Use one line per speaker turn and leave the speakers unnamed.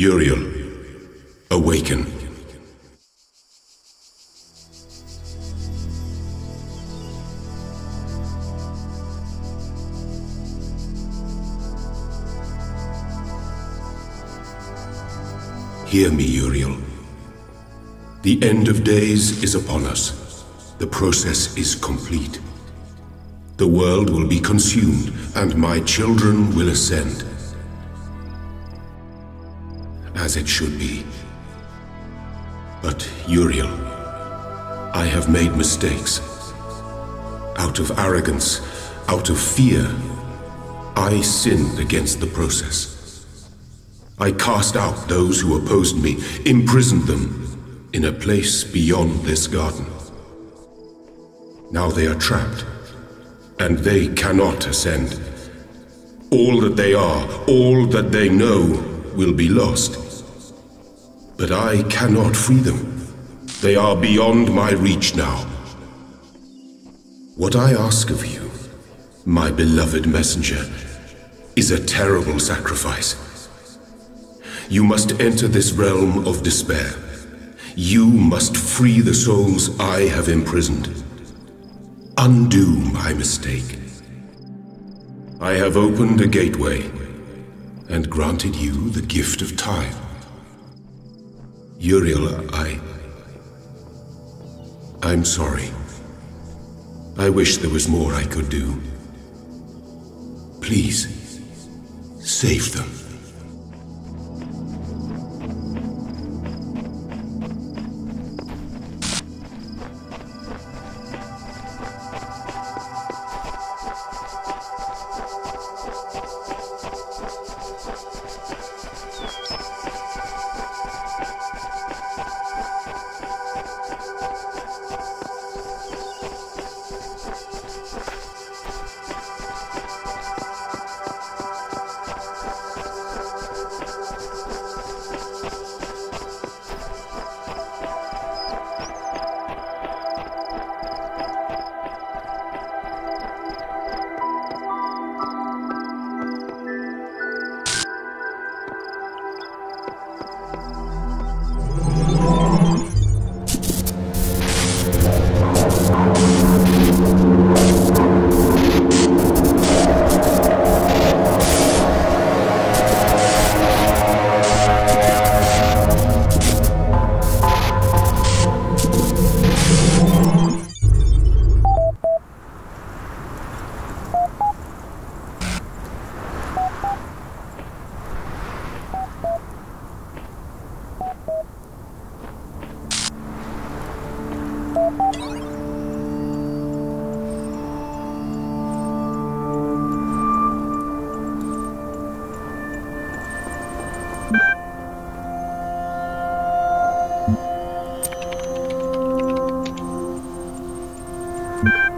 Uriel, awaken. Hear me, Uriel. The end of days is upon us. The process is complete. The world will be consumed, and my children will ascend. As it should be. But, Uriel, I have made mistakes. Out of arrogance, out of fear, I sinned against the process. I cast out those who opposed me, imprisoned them in a place beyond this garden. Now they are trapped, and they cannot ascend. All that they are, all that they know, will be lost. But I cannot free them. They are beyond my reach now. What I ask of you, my beloved messenger, is a terrible sacrifice. You must enter this realm of despair. You must free the souls I have imprisoned. Undo my mistake. I have opened a gateway and granted you the gift of time. Uriel, I... I'm sorry. I wish there was more I could do. Please, save them. you.